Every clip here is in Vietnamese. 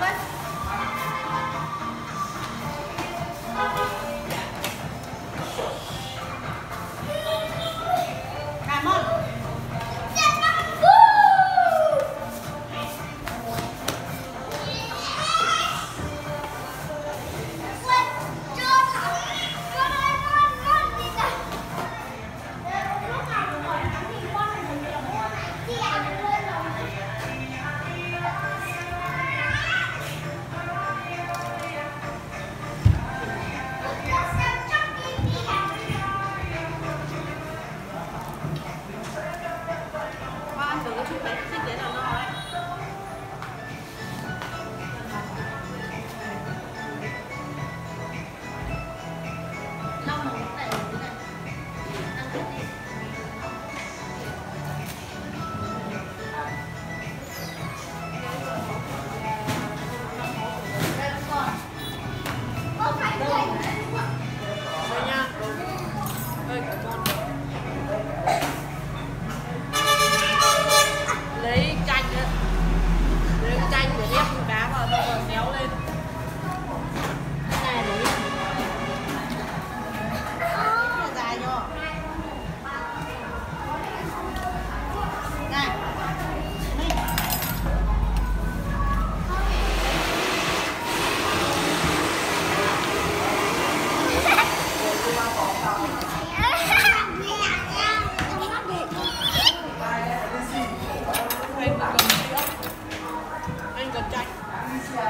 let's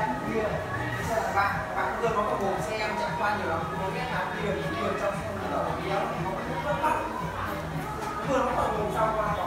xe kia cái xe là bạn bạn vừa có cả gồm xe em chạy qua nhiều lắm. Có biết là kia kia trong xe nó đổ đéo nó có bắt vừa nó còn gồm sau qua.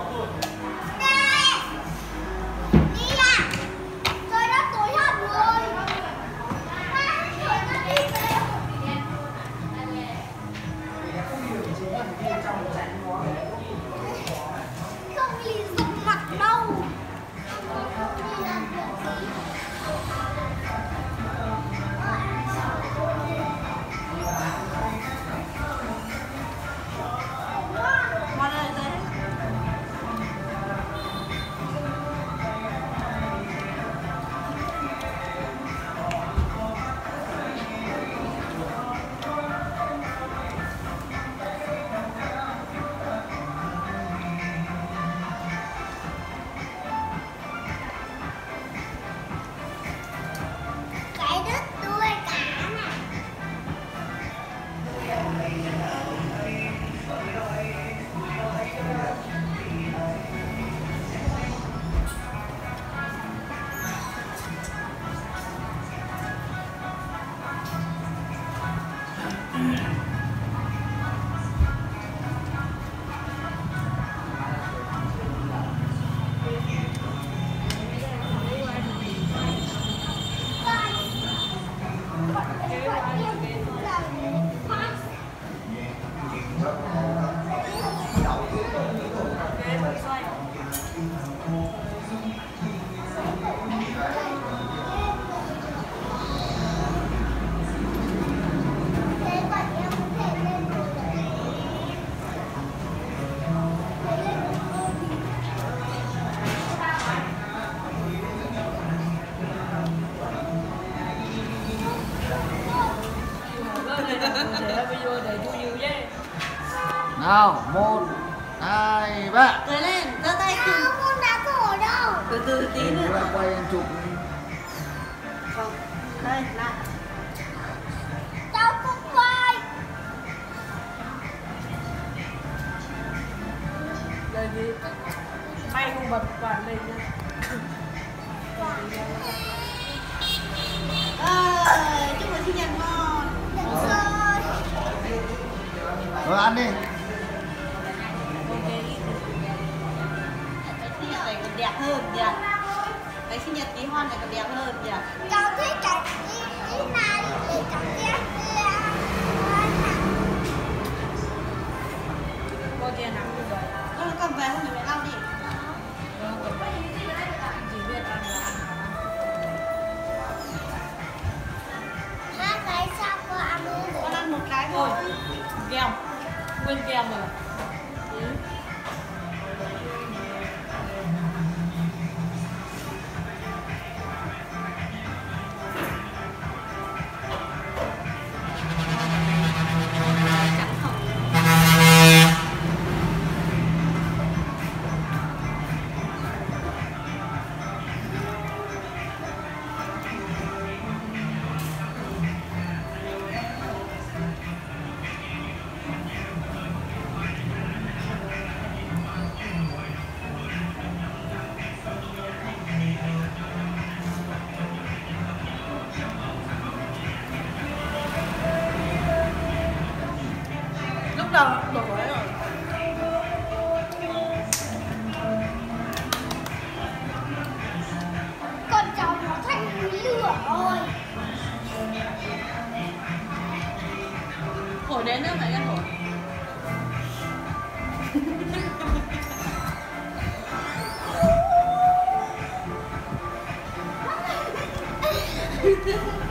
Nào một hai ba Cười lên, giơ tay Sao không đã thổi đâu từ từ tí nữa. là quay anh chụp Không. Đây, lại. Cháu cũng quay Đây đi. May không bật quản lên nhá. Nhật này còn đẹp hơn nhỉ? Cái sinh nhật tí hoan này còn đẹp hơn nhỉ? Cháu thích cái ý, ý này Ý cháu ghét kia đầu đổ ấy rồi. Con cháu nó thành lửa rồi Thổi đến nữa em thổi. Hãy subscribe